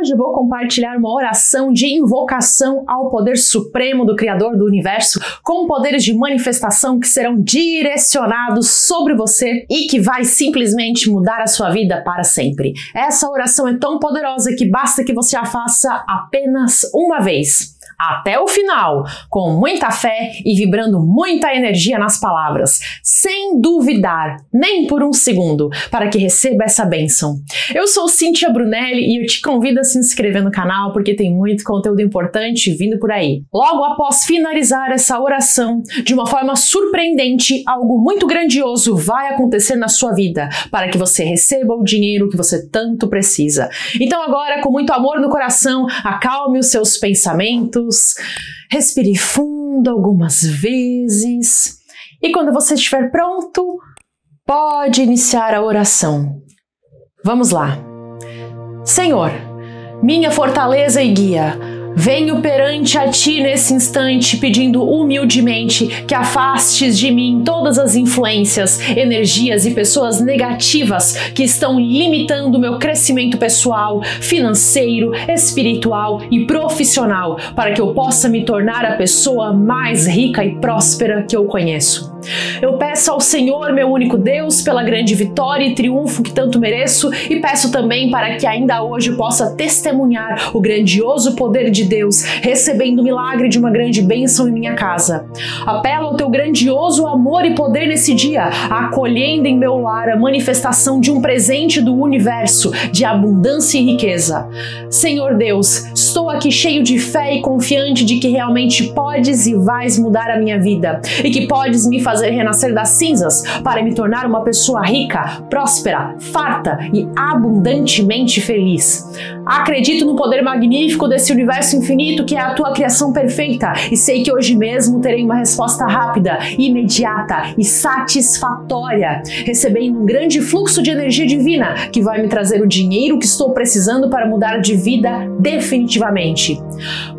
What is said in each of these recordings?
Hoje eu vou compartilhar uma oração de invocação ao poder supremo do Criador do universo, com poderes de manifestação que serão direcionados sobre você e que vai simplesmente mudar a sua vida para sempre. Essa oração é tão poderosa que basta que você a faça apenas uma vez até o final, com muita fé e vibrando muita energia nas palavras, sem duvidar nem por um segundo, para que receba essa bênção. Eu sou Cíntia Brunelli e eu te convido a se inscrever no canal porque tem muito conteúdo importante vindo por aí. Logo após finalizar essa oração, de uma forma surpreendente, algo muito grandioso vai acontecer na sua vida para que você receba o dinheiro que você tanto precisa. Então agora, com muito amor no coração, acalme os seus pensamentos respire fundo algumas vezes e quando você estiver pronto, pode iniciar a oração. Vamos lá. Senhor, minha fortaleza e guia, Venho perante a ti nesse instante pedindo humildemente que afastes de mim todas as influências, energias e pessoas negativas que estão limitando meu crescimento pessoal, financeiro, espiritual e profissional, para que eu possa me tornar a pessoa mais rica e próspera que eu conheço. Eu peço ao Senhor, meu único Deus, pela grande vitória e triunfo que tanto mereço e peço também para que ainda hoje possa testemunhar o grandioso poder de Deus, recebendo o milagre de uma grande bênção em minha casa. Apelo ao teu grandioso amor e poder nesse dia, acolhendo em meu lar a manifestação de um presente do universo, de abundância e riqueza. Senhor Deus, estou aqui cheio de fé e confiante de que realmente podes e vais mudar a minha vida e que podes me fazer renascer das cinzas para me tornar uma pessoa rica, próspera, farta e abundantemente feliz. Acredito no poder magnífico desse universo infinito que é a tua criação perfeita e sei que hoje mesmo terei uma resposta rápida, imediata e satisfatória, recebendo um grande fluxo de energia divina que vai me trazer o dinheiro que estou precisando para mudar de vida definitivamente.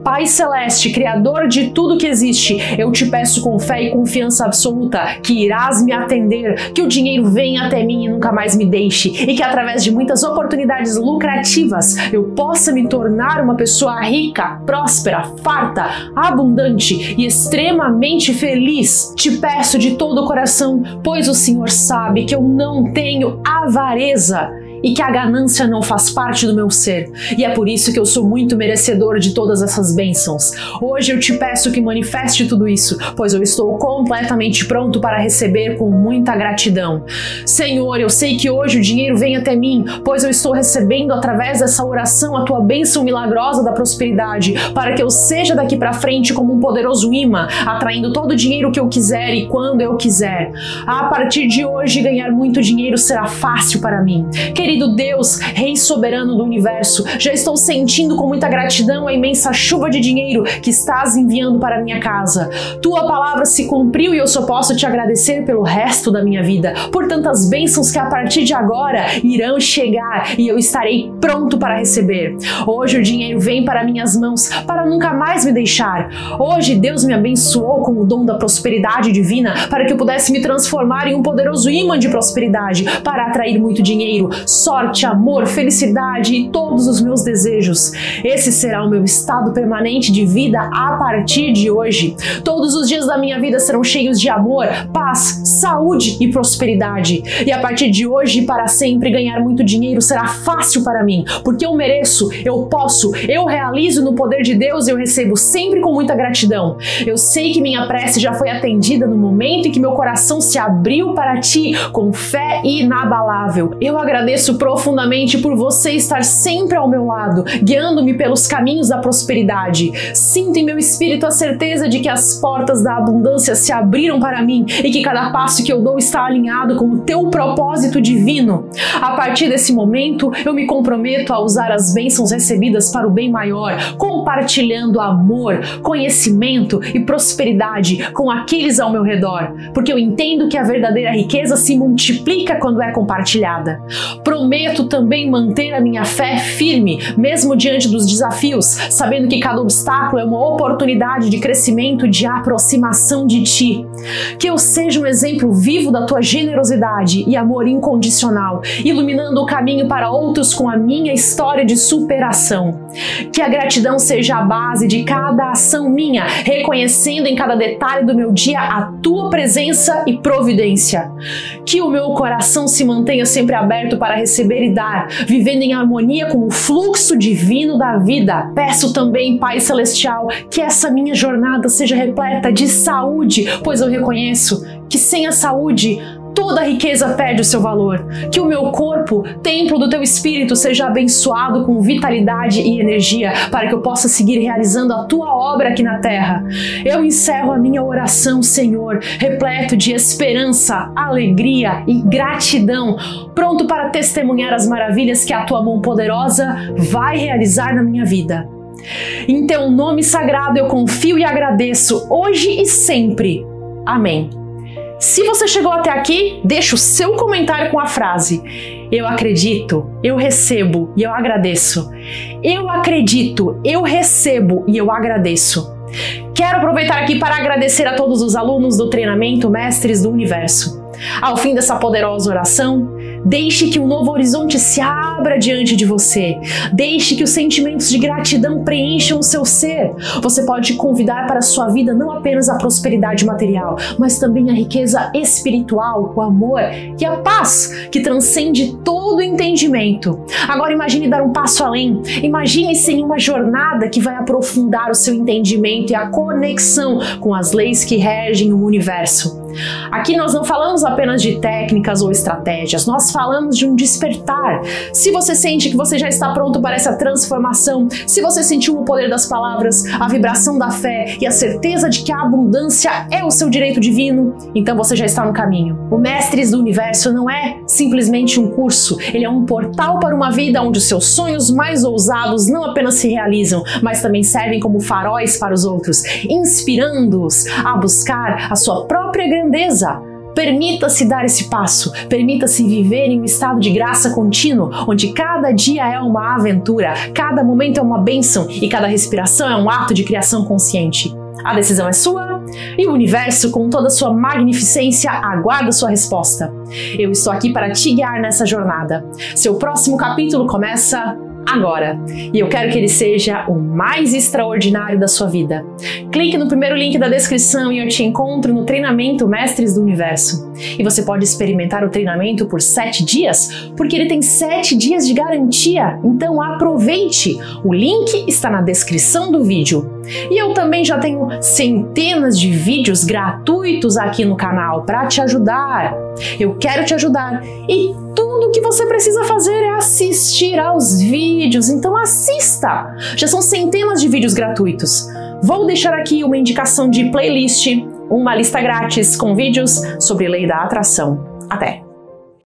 Pai Celeste, Criador de tudo que existe, eu te peço com fé e confiança absoluta que irás me atender, que o dinheiro venha até mim e nunca mais me deixe, e que através de muitas oportunidades lucrativas eu possa me tornar uma pessoa rica, próspera, farta, abundante e extremamente feliz. Te peço de todo o coração, pois o Senhor sabe que eu não tenho avareza e que a ganância não faz parte do meu ser. E é por isso que eu sou muito merecedor de todas essas bênçãos. Hoje eu te peço que manifeste tudo isso, pois eu estou completamente pronto para receber com muita gratidão. Senhor, eu sei que hoje o dinheiro vem até mim, pois eu estou recebendo através dessa oração a tua bênção milagrosa da prosperidade, para que eu seja daqui para frente como um poderoso imã, atraindo todo o dinheiro que eu quiser e quando eu quiser. A partir de hoje ganhar muito dinheiro será fácil para mim. Querido Querido Deus, Rei soberano do universo, já estou sentindo com muita gratidão a imensa chuva de dinheiro que estás enviando para minha casa. Tua palavra se cumpriu e eu só posso te agradecer pelo resto da minha vida, por tantas bênçãos que a partir de agora irão chegar e eu estarei pronto para receber. Hoje o dinheiro vem para minhas mãos para nunca mais me deixar. Hoje Deus me abençoou com o dom da prosperidade divina para que eu pudesse me transformar em um poderoso imã de prosperidade para atrair muito dinheiro sorte, amor, felicidade e todos os meus desejos. Esse será o meu estado permanente de vida a partir de hoje. Todos os dias da minha vida serão cheios de amor, paz, saúde e prosperidade. E a partir de hoje e para sempre ganhar muito dinheiro será fácil para mim, porque eu mereço, eu posso, eu realizo no poder de Deus e eu recebo sempre com muita gratidão. Eu sei que minha prece já foi atendida no momento em que meu coração se abriu para ti com fé inabalável. Eu agradeço profundamente por você estar sempre ao meu lado, guiando-me pelos caminhos da prosperidade. Sinto em meu espírito a certeza de que as portas da abundância se abriram para mim e que cada passo que eu dou está alinhado com o teu propósito divino. A partir desse momento, eu me comprometo a usar as bênçãos recebidas para o bem maior, compartilhando amor, conhecimento e prosperidade com aqueles ao meu redor, porque eu entendo que a verdadeira riqueza se multiplica quando é compartilhada. Prometo também manter a minha fé firme, mesmo diante dos desafios, sabendo que cada obstáculo é uma oportunidade de crescimento, de aproximação de Ti. Que eu seja um exemplo exemplo vivo da tua generosidade e amor incondicional, iluminando o caminho para outros com a minha história de superação. Que a gratidão seja a base de cada ação minha, reconhecendo em cada detalhe do meu dia a tua presença e providência. Que o meu coração se mantenha sempre aberto para receber e dar, vivendo em harmonia com o fluxo divino da vida. Peço também, Pai Celestial, que essa minha jornada seja repleta de saúde, pois eu reconheço que sem a saúde toda riqueza perde o seu valor. Que o meu corpo, templo do teu espírito, seja abençoado com vitalidade e energia, para que eu possa seguir realizando a tua obra aqui na terra. Eu encerro a minha oração, Senhor, repleto de esperança, alegria e gratidão, pronto para testemunhar as maravilhas que a tua mão poderosa vai realizar na minha vida. Em teu nome sagrado eu confio e agradeço, hoje e sempre. Amém. Se você chegou até aqui, deixa o seu comentário com a frase: Eu acredito, eu recebo e eu agradeço. Eu acredito, eu recebo e eu agradeço. Quero aproveitar aqui para agradecer a todos os alunos do treinamento Mestres do Universo. Ao fim dessa poderosa oração, Deixe que um novo horizonte se abra diante de você. Deixe que os sentimentos de gratidão preencham o seu ser. Você pode convidar para a sua vida não apenas a prosperidade material, mas também a riqueza espiritual, o amor e a paz que transcende todo entendimento. Agora imagine dar um passo além. Imagine-se em uma jornada que vai aprofundar o seu entendimento e a conexão com as leis que regem o universo. Aqui nós não falamos apenas de técnicas ou estratégias, nós falamos de um despertar. Se você sente que você já está pronto para essa transformação, se você sentiu o poder das palavras, a vibração da fé e a certeza de que a abundância é o seu direito divino, então você já está no caminho. O Mestres do Universo não é simplesmente um curso, ele é um portal para uma vida onde os seus sonhos mais ousados não apenas se realizam, mas também servem como faróis para os outros, inspirando-os a buscar a sua própria grandeza Permita-se dar esse passo, permita-se viver em um estado de graça contínuo, onde cada dia é uma aventura, cada momento é uma bênção e cada respiração é um ato de criação consciente. A decisão é sua e o universo, com toda a sua magnificência, aguarda sua resposta. Eu estou aqui para te guiar nessa jornada. Seu próximo capítulo começa agora. E eu quero que ele seja o mais extraordinário da sua vida. Clique no primeiro link da descrição e eu te encontro no treinamento Mestres do Universo. E você pode experimentar o treinamento por sete dias, porque ele tem sete dias de garantia. Então aproveite! O link está na descrição do vídeo. E eu também já tenho centenas de vídeos gratuitos aqui no canal para te ajudar. Eu quero te ajudar e tudo que você precisa fazer é assistir aos vídeos, então assista! Já são centenas de vídeos gratuitos. Vou deixar aqui uma indicação de playlist, uma lista grátis com vídeos sobre lei da atração. Até!